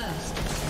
First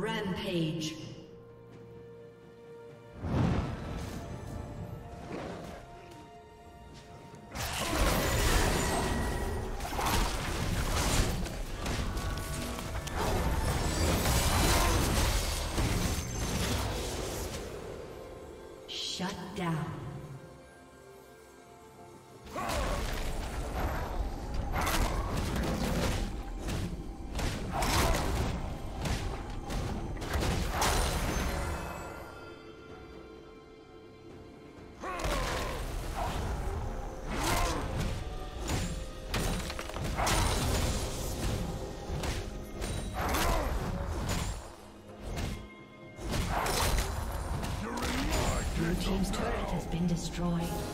Rampage. Destroyed.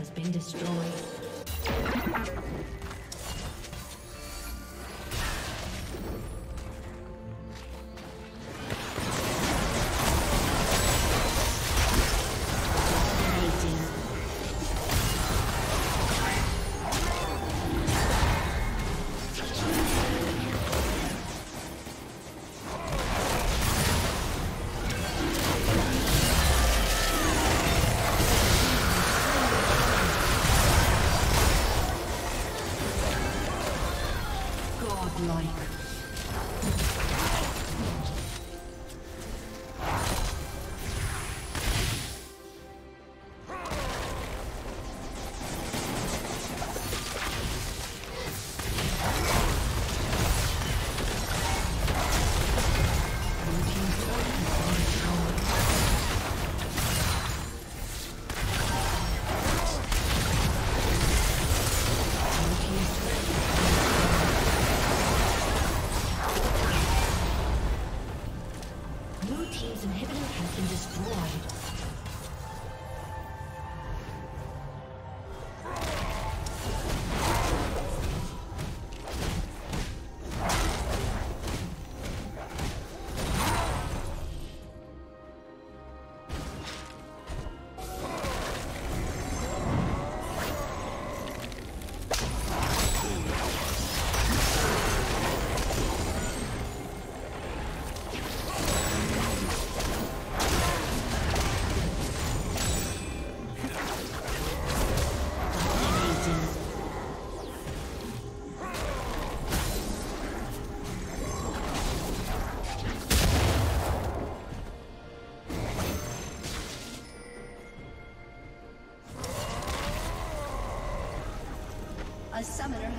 Has been destroyed. godlike.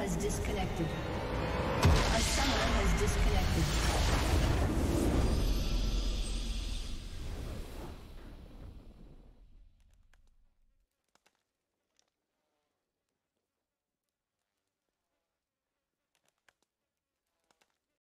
Has disconnected.